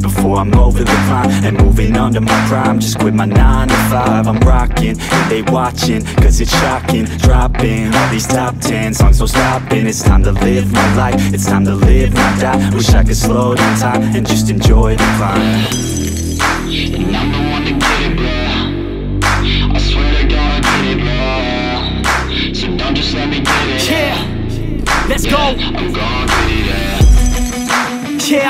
Before I'm over the climb And moving under my prime Just quit my 9 to 5 I'm rocking, and they watching Cause it's shocking, dropping All these top 10 songs, no stopping It's time to live my life It's time to live, not die Wish I could slow down time And just enjoy the climb And I'm the one to get it, bro. I swear to God, I get it, bro. So don't just let me get it. Yeah, let's go.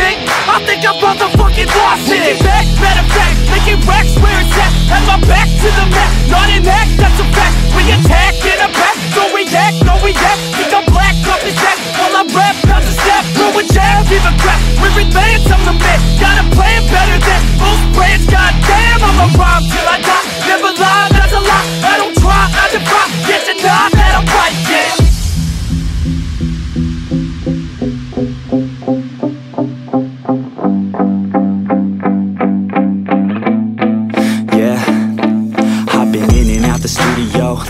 chronic. I think I'm motherfucking lost it. Making back, matter of fact, making racks where it's at. Have my back to the mat, not an act, that's a fact. We attack in a back, don't react, no react. Think I'm black, up his back. While I rap, bounce a step, throw a jab, give a crap. We're advanced, I'm the man. Got a plan better than most brands. Goddamn, I'ma rhyme till I die. Never lie, that's a lie. I don't try, I defy. Get denied that I'm right. Yeah, studio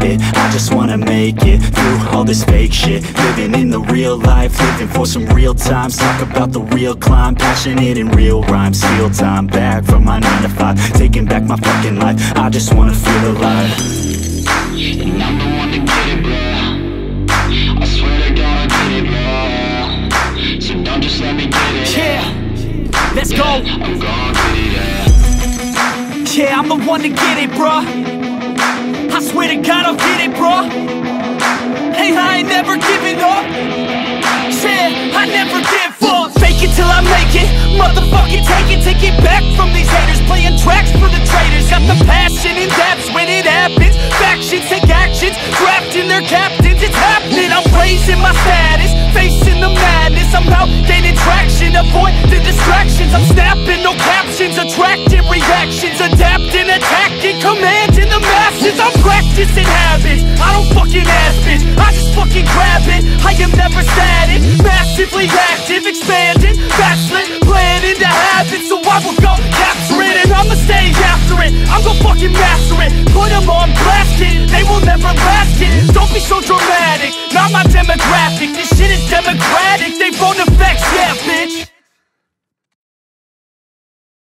it, I just wanna make it Through all this fake shit, living in the real life Living for some real times, talk about the real climb Passionate in real rhymes, steal time back from my 9 to 5 Taking back my fucking life, I just wanna feel alive And I'm the one to get it, bro. I swear to God, I get it, bro. So don't just let me get it. Yeah, let's go. I'm gon' get it, yeah. Yeah, I'm the one to get it, bruh. I swear to God, I'll get it, bro. Hey, I ain't never giving up. Yeah, I never give up. Fake it till I make it. Motherfucking take it, take it back from these haters. Playing tracks for the traitors. Got the passion in depths when it happens. Factions take actions, drafting their captains. It's happening. I'm raising my status, facing the madness. I'm out gaining traction, avoid the distractions. I'm I'm practicing. I don't fucking ask bitch. I just fucking grab it. I am never static, massively active, expanding, backslid, planning to have it. So I will go capture it, and I'ma stay after it. I'm gonna fucking master it. Put them on blast it. They will never last it. Don't be so dramatic. Not my demographic. This shit is democratic.